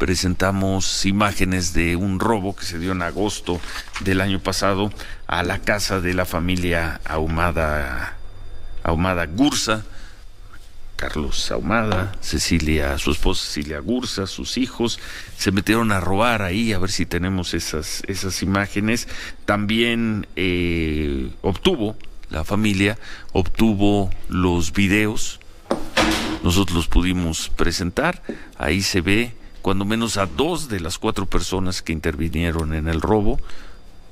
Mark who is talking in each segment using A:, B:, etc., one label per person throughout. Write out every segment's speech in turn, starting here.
A: presentamos imágenes de un robo que se dio en agosto del año pasado a la casa de la familia Ahumada, Ahumada Gursa, Carlos Ahumada, Cecilia, su esposa Cecilia Gursa, sus hijos, se metieron a robar ahí, a ver si tenemos esas, esas imágenes. También eh, obtuvo, la familia obtuvo los videos, nosotros los pudimos presentar, ahí se ve cuando menos a dos de las cuatro personas que intervinieron en el robo.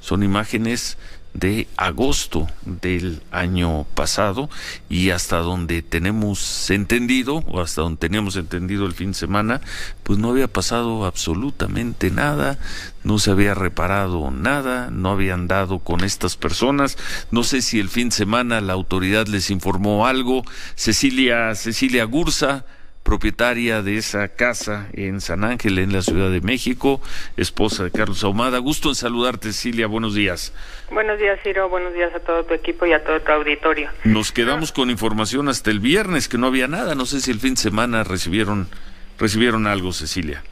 A: Son imágenes de agosto del año pasado y hasta donde tenemos entendido o hasta donde teníamos entendido el fin de semana, pues no había pasado absolutamente nada, no se había reparado nada, no habían dado con estas personas, no sé si el fin de semana la autoridad les informó algo, Cecilia Cecilia Gursa propietaria de esa casa en San Ángel, en la Ciudad de México, esposa de Carlos Ahumada. Gusto en saludarte, Cecilia. Buenos días.
B: Buenos días, Ciro. Buenos días a todo tu equipo y a todo tu auditorio.
A: Nos quedamos con información hasta el viernes, que no había nada. No sé si el fin de semana recibieron, recibieron algo, Cecilia.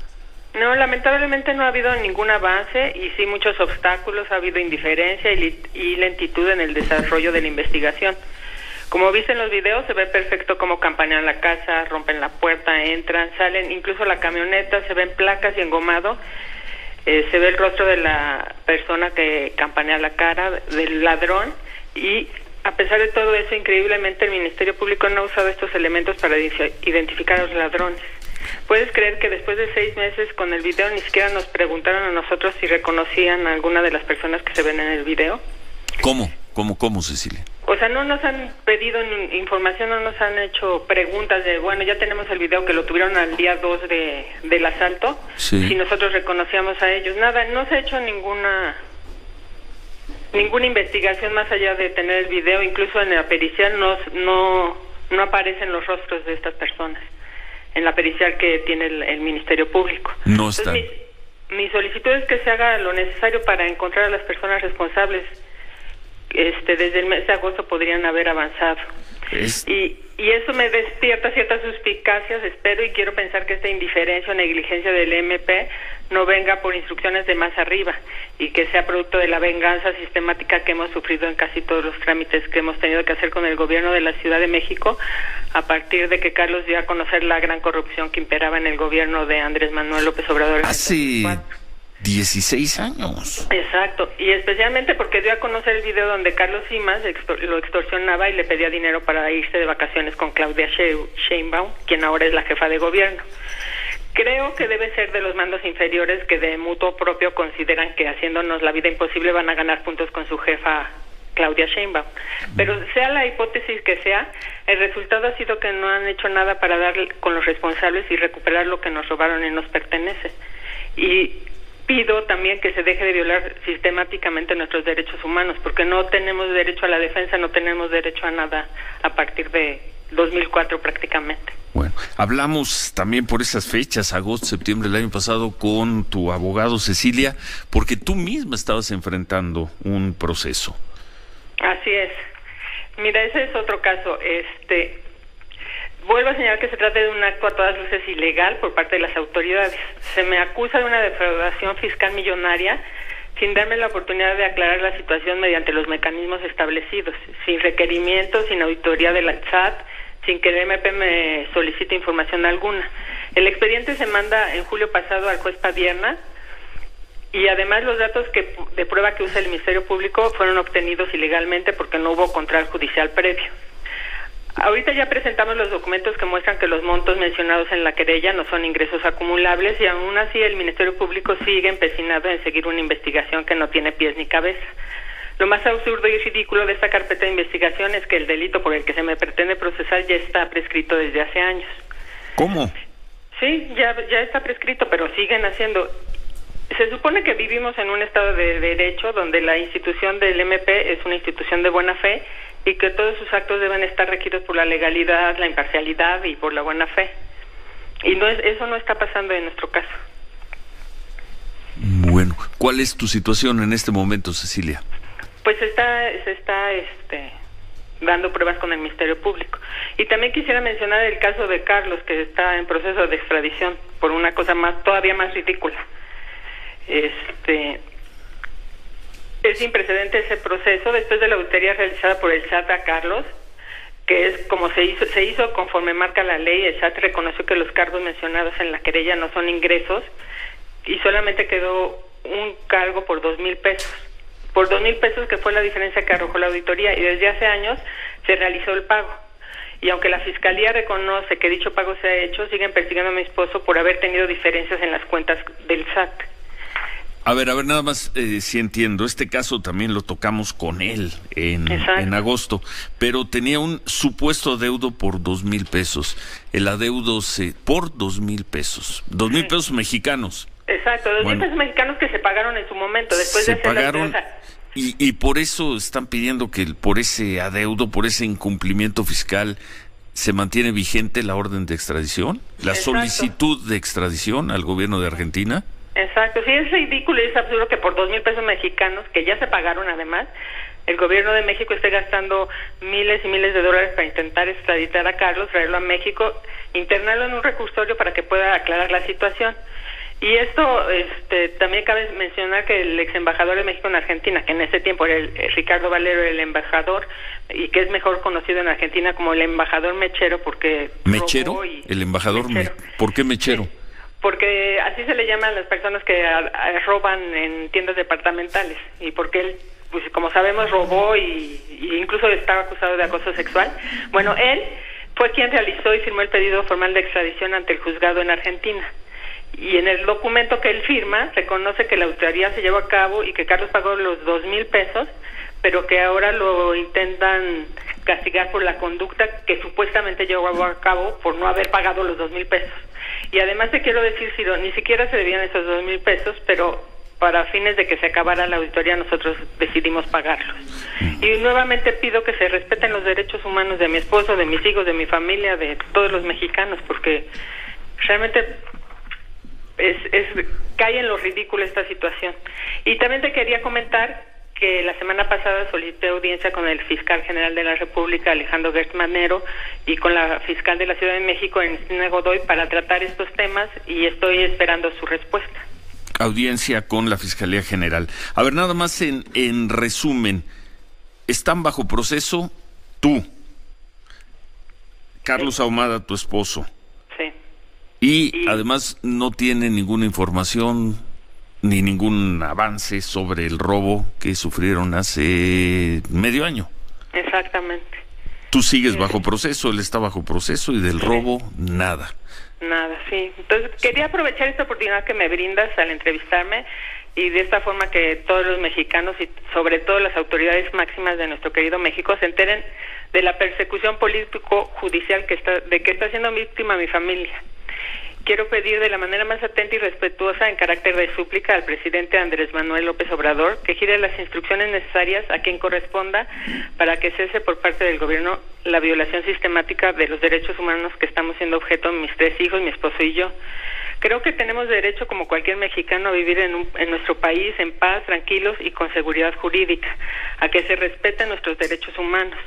B: No, lamentablemente no ha habido ningún avance y sí muchos obstáculos, ha habido indiferencia y, y lentitud en el desarrollo de la investigación. Como viste en los videos, se ve perfecto cómo campanean la casa, rompen la puerta, entran, salen, incluso la camioneta, se ven placas y engomado. Eh, se ve el rostro de la persona que campanea la cara, del ladrón, y a pesar de todo eso, increíblemente el Ministerio Público no ha usado estos elementos para identificar a los ladrones. ¿Puedes creer que después de seis meses con el video ni siquiera nos preguntaron a nosotros si reconocían a alguna de las personas que se ven en el video?
A: ¿Cómo? ¿Cómo, cómo, Cecilia?
B: Sea, no nos han pedido información, no nos han hecho preguntas de, bueno, ya tenemos el video que lo tuvieron al día 2 de, del asalto, si nosotros reconocíamos a ellos. Nada, no se ha hecho ninguna ninguna investigación más allá de tener el video, incluso en la pericial no, no, no aparecen los rostros de estas personas, en la pericial que tiene el, Ministerio Público.
A: No está.
B: mi, mi solicitud es que se haga lo necesario para encontrar a las personas responsables este, desde el mes de agosto podrían haber avanzado. Y, y eso me despierta ciertas suspicacias, espero y quiero pensar que esta indiferencia o negligencia del MP no venga por instrucciones de más arriba y que sea producto de la venganza sistemática que hemos sufrido en casi todos los trámites que hemos tenido que hacer con el gobierno de la Ciudad de México a partir de que Carlos dio a conocer la gran corrupción que imperaba en el gobierno de Andrés Manuel López Obrador.
A: Hace 16 años.
B: Exacto, y especialmente porque dio a conocer el video donde Carlos Simas lo extorsionaba y le pedía dinero para irse de vacaciones con Claudia Sheinbaum, quien ahora es la jefa de gobierno. Creo que debe ser de los mandos inferiores que de mutuo propio consideran que haciéndonos la vida imposible van a ganar puntos con su jefa Claudia Sheinbaum. Pero sea la hipótesis que sea, el resultado ha sido que no han hecho nada para dar con los responsables y recuperar lo que nos robaron y nos pertenece. Y pido también que se deje de violar sistemáticamente nuestros derechos humanos, porque no tenemos derecho a la defensa, no tenemos derecho a nada a partir de 2004 prácticamente.
A: Bueno, hablamos también por esas fechas, agosto, septiembre del año pasado, con tu abogado Cecilia, porque tú misma estabas enfrentando un proceso.
B: Así es. Mira, ese es otro caso. Este, Vuelvo a señalar que se trata de un acto a todas luces ilegal por parte de las autoridades. Se me acusa de una defraudación fiscal millonaria sin darme la oportunidad de aclarar la situación mediante los mecanismos establecidos, sin requerimientos, sin auditoría de la SAT, sin que el MP me solicite información alguna. El expediente se manda en julio pasado al juez Padierna y además los datos que, de prueba que usa el Ministerio Público fueron obtenidos ilegalmente porque no hubo control judicial previo. Ahorita ya presentamos los documentos que muestran que los montos mencionados en la querella no son ingresos acumulables y aún así el Ministerio Público sigue empecinado en seguir una investigación que no tiene pies ni cabeza. Lo más absurdo y ridículo de esta carpeta de investigación es que el delito por el que se me pretende procesar ya está prescrito desde hace años.
A: ¿Cómo?
B: Sí, ya, ya está prescrito, pero siguen haciendo. Se supone que vivimos en un estado de derecho donde la institución del MP es una institución de buena fe y que todos sus actos deben estar regidos por la legalidad, la imparcialidad y por la buena fe. Y no es, eso no está pasando en nuestro caso.
A: Bueno, ¿cuál es tu situación en este momento, Cecilia?
B: Pues está, se está este, dando pruebas con el Ministerio Público. Y también quisiera mencionar el caso de Carlos, que está en proceso de extradición por una cosa más todavía más ridícula. Este es sin precedente ese proceso después de la auditoría realizada por el SAT a Carlos, que es como se hizo, se hizo conforme marca la ley, el SAT reconoció que los cargos mencionados en la querella no son ingresos y solamente quedó un cargo por dos mil pesos. Por dos mil pesos que fue la diferencia que arrojó la auditoría y desde hace años se realizó el pago. Y aunque la fiscalía reconoce que dicho pago se ha hecho, siguen persiguiendo a mi esposo por haber tenido diferencias en las cuentas del SAT.
A: A ver, a ver, nada más eh, si entiendo. Este caso también lo tocamos con él en, en, agosto, pero tenía un supuesto adeudo por dos mil pesos. El adeudo se por dos mil pesos, dos mil pesos mexicanos.
B: Exacto, dos mil pesos mexicanos que se pagaron en su momento después
A: se
B: de
A: pagaron y, y por eso están pidiendo que por ese adeudo, por ese incumplimiento fiscal, se mantiene vigente la orden de extradición, la solicitud de extradición al gobierno de Argentina.
B: Exacto, sí es ridículo y es absurdo que por dos mil pesos mexicanos, que ya se pagaron además, el gobierno de México esté gastando miles y miles de dólares para intentar extraditar a Carlos, traerlo a México, internarlo en un recursorio para que pueda aclarar la situación. Y esto este, también cabe mencionar que el ex embajador de México en Argentina, que en ese tiempo era el, Ricardo Valero, el embajador, y que es mejor conocido en Argentina como el embajador mechero, porque.
A: ¿Mechero? el embajador, ¿por qué mechero?
B: Porque así se le llama a las personas que roban en tiendas departamentales y porque él pues como sabemos robó y, incluso estaba acusado de acoso sexual. Bueno él fue quien realizó y firmó el pedido formal de extradición ante el juzgado en Argentina. Y en el documento que él firma reconoce que la auditoría se llevó a cabo y que Carlos pagó los dos mil pesos pero que ahora lo intentan castigar por la conducta que supuestamente llevó a cabo por no haber pagado los dos mil pesos. Y además te quiero decir, Ciro, ni siquiera se debían esos dos mil pesos, pero para fines de que se acabara la auditoría nosotros decidimos pagarlos. Y nuevamente pido que se respeten los derechos humanos de mi esposo, de mis hijos, de mi familia, de todos los mexicanos, porque realmente es, es cae en lo ridículo esta situación. Y también te quería comentar que la semana pasada solicité audiencia con el fiscal general de la República, Alejandro Gertz Manero, y con la fiscal de la Ciudad de México, Ernestina Godoy, para tratar estos temas y estoy esperando su respuesta.
A: Audiencia con la Fiscalía General. A ver, nada más en, en resumen, están bajo proceso tú, Carlos Ahumada, tu esposo.
B: Sí.
A: y además no tiene ninguna información ni ningún avance sobre el robo que sufrieron hace medio año.
B: Exactamente.
A: Tú sigues bajo proceso, él está bajo proceso y del robo nada.
B: Nada, sí. Entonces quería aprovechar esta oportunidad que me brindas al entrevistarme y de esta forma que todos los mexicanos y sobre todo las autoridades máximas de nuestro querido México se enteren de la persecución político-judicial que está, de que está siendo víctima mi familia quiero pedir de la manera más atenta y respetuosa en carácter de súplica al presidente Andrés Manuel López Obrador que gire las instrucciones necesarias a quien corresponda para que cese por parte del gobierno la violación sistemática de los derechos humanos que estamos siendo objeto mis tres hijos, mi esposo y yo. Creo que tenemos derecho, como cualquier mexicano, a vivir en, en nuestro país en paz, tranquilos y con seguridad jurídica, a que se respeten nuestros derechos humanos.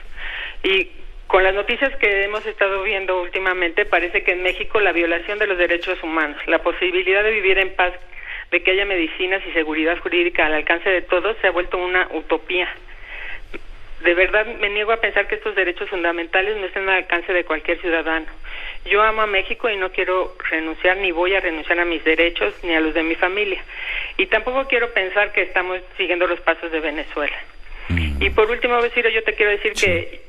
B: Y con las noticias que hemos estado viendo últimamente, parece que en México la violación de los derechos humanos, la posibilidad de vivir en paz, de que haya medicinas y seguridad jurídica al alcance de todos, se ha vuelto una utopía. De verdad me niego a pensar que estos derechos fundamentales no estén al alcance de cualquier ciudadano. Yo amo a México y no quiero renunciar ni voy a renunciar a mis derechos ni a los de mi familia. Y tampoco quiero pensar que estamos siguiendo los pasos de Venezuela. Mm. Y por último, Ciro, yo te quiero decir que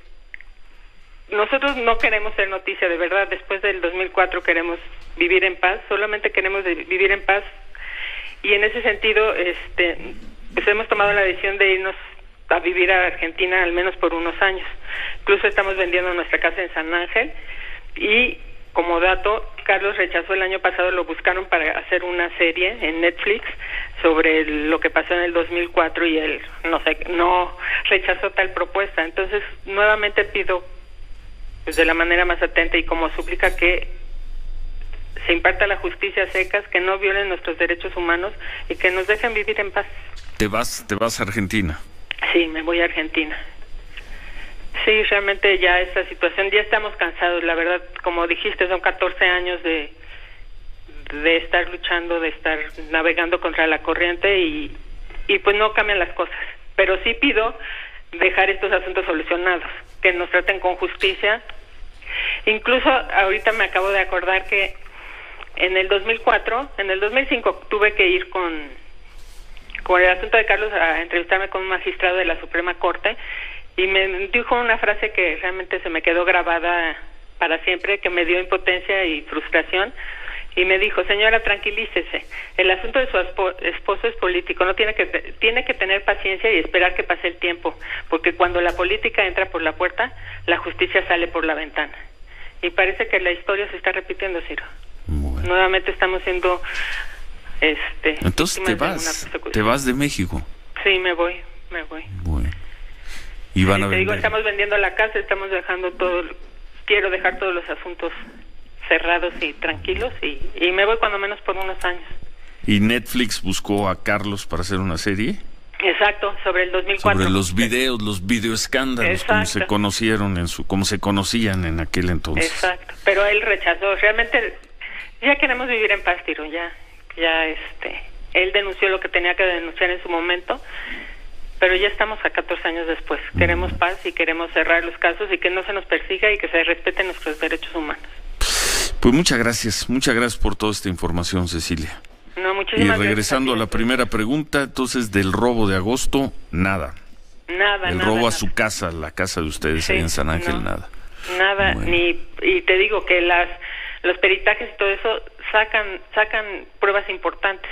B: nosotros no queremos ser noticia, de verdad, después del 2004 queremos vivir en paz, solamente queremos vivir en paz y en ese sentido este pues hemos tomado la decisión de irnos a vivir a Argentina al menos por unos años. Incluso estamos vendiendo nuestra casa en San Ángel y como dato, Carlos rechazó el año pasado, lo buscaron para hacer una serie en Netflix sobre lo que pasó en el 2004 y él no sé, no rechazó tal propuesta. Entonces, nuevamente pido pues, de la manera más atenta y como suplica que se imparta la justicia secas, que no violen nuestros derechos humanos y que nos dejen vivir en paz.
A: ¿Te vas, te vas a Argentina?
B: Sí, me voy a Argentina. Sí, realmente ya esta situación, ya estamos cansados, la verdad, como dijiste, son 14 años de, de estar luchando, de estar navegando contra la corriente y, y pues no cambian las cosas. Pero sí pido dejar estos asuntos solucionados, que nos traten con justicia. Incluso ahorita me acabo de acordar que en el 2004, en el 2005 tuve que ir con, con el asunto de Carlos a entrevistarme con un magistrado de la Suprema Corte y me dijo una frase que realmente se me quedó grabada para siempre, que me dio impotencia y frustración y me dijo, señora, tranquilícese, el asunto de su esposo es político, no tiene que tiene que tener paciencia y esperar que pase el tiempo, porque cuando la política entra por la puerta, la justicia sale por la ventana. Y parece que la historia se está repitiendo, Ciro. Nuevamente estamos siendo este
A: Entonces te vas, te vas de México.
B: Sí, me voy, me voy.
A: Bueno. Y van a
B: te digo, estamos vendiendo la casa, estamos dejando todo quiero dejar todos los asuntos cerrados y tranquilos y, y me voy cuando menos por unos años.
A: ¿Y Netflix buscó a Carlos para hacer una serie?
B: Exacto, sobre el 2004.
A: Sobre los videos, los videoescándalos, como se conocieron en su, como se conocían en aquel entonces.
B: Exacto, pero él rechazó. Realmente ya queremos vivir en paz, Tiro, ya, ya este, él denunció lo que tenía que denunciar en su momento, pero ya estamos a 14 años después. Queremos mm. paz y queremos cerrar los casos y que no se nos persiga y que se respeten nuestros derechos humanos.
A: Pues muchas gracias, muchas gracias por toda esta información, Cecilia. Y regresando a la primera pregunta, entonces del robo de agosto, nada.
B: Nada,
A: El robo a su casa, la casa de ustedes ahí en San Ángel, nada.
B: Nada, ni y te digo que las los peritajes y todo eso sacan sacan pruebas importantes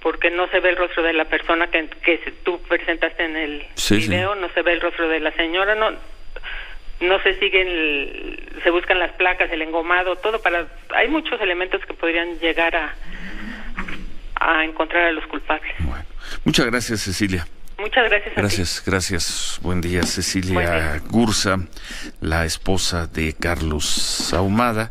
B: porque no se ve el rostro de la persona que, que tú presentaste en el video, no se ve el rostro de la señora, no no se siguen, se buscan las placas, el engomado, todo para, hay muchos elementos que podrían llegar a, a encontrar a los culpables.
A: Bueno, muchas gracias Cecilia.
B: Muchas gracias.
A: gracias, gracias. Buen día, Cecilia Gursa, la esposa de Carlos Ahumada.